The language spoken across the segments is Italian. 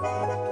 Música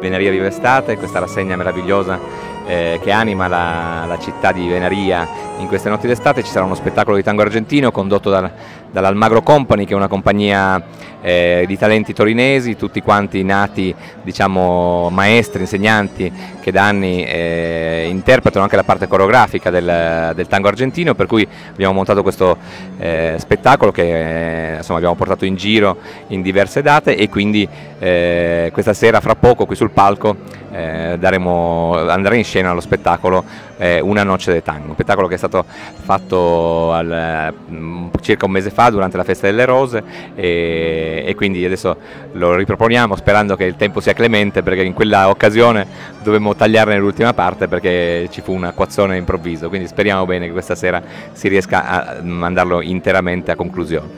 Veneria Vive Estate, questa rassegna meravigliosa eh, che anima la, la, città di Venaria in queste notti d'estate. Ci sarà uno spettacolo di tango argentino condotto dal, dall'Almagro Company, che è una compagnia eh, di talenti torinesi, tutti quanti nati, diciamo, maestri, insegnanti che da anni eh, interpretano anche la parte coreografica del, del, tango argentino, per cui abbiamo montato questo eh, spettacolo che eh, insomma, abbiamo portato in giro in diverse date e quindi eh, questa sera fra poco qui sul palco eh, daremo, andrà in scena lo spettacolo Una noce de tango, un spettacolo che è stato fatto al, mm, circa un mese fa durante la festa delle rose e, e, quindi adesso lo riproponiamo sperando che il tempo sia clemente perché in quella occasione dovemmo tagliare nell'ultima parte perché ci fu un acquazzone improvviso, quindi speriamo bene che questa sera si riesca a mandarlo interamente a conclusione.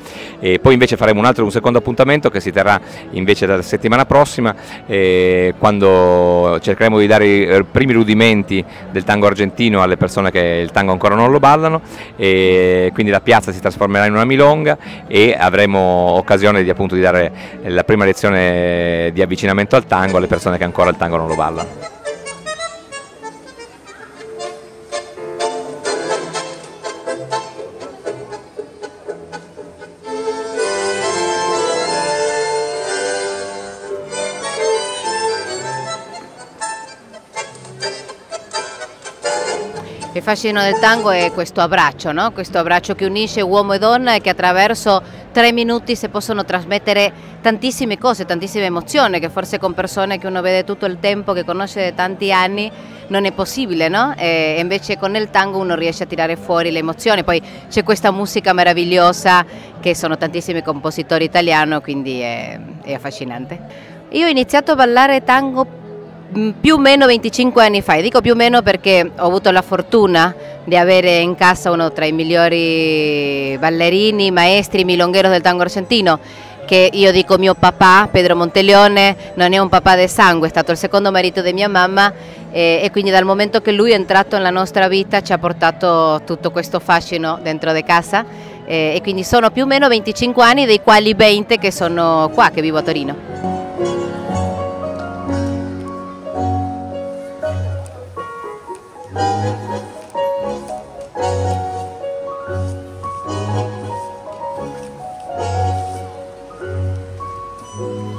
E poi invece faremo un altro, un secondo appuntamento che si terrà invece la settimana prossima eh, quando cercheremo di dare i primi rudimenti del tango argentino alle persone che il tango ancora non lo ballano e quindi la piazza si trasformerà in una milonga e avremo occasione di, appunto, di dare la prima lezione di avvicinamento al tango alle persone che ancora il tango non lo ballano. Il fascino del tango è questo abbraccio, no? questo abbraccio che unisce uomo e donna e che attraverso tre minuti si possono trasmettere tantissime cose, tantissime emozioni che forse con persone che uno vede tutto il tempo, che conosce da tanti anni, non è possibile, no? E invece con il tango uno riesce a tirare fuori le emozioni, poi c'è questa musica meravigliosa che sono tantissimi compositori italiani, quindi è, è affascinante. Io ho iniziato a ballare tango più o meno 25 anni fa, e dico più o meno perché ho avuto la fortuna di avere in casa uno tra i migliori ballerini, maestri, milongheros del tango argentino, che io dico mio papà, Pedro Monteleone, non è un papà di sangue, è stato il secondo marito di mia mamma e, e quindi dal momento che lui è entrato nella nostra vita ci ha portato tutto questo fascino dentro di casa e, e quindi sono più o meno 25 anni, dei quali 20 che sono qua, che vivo a Torino. Música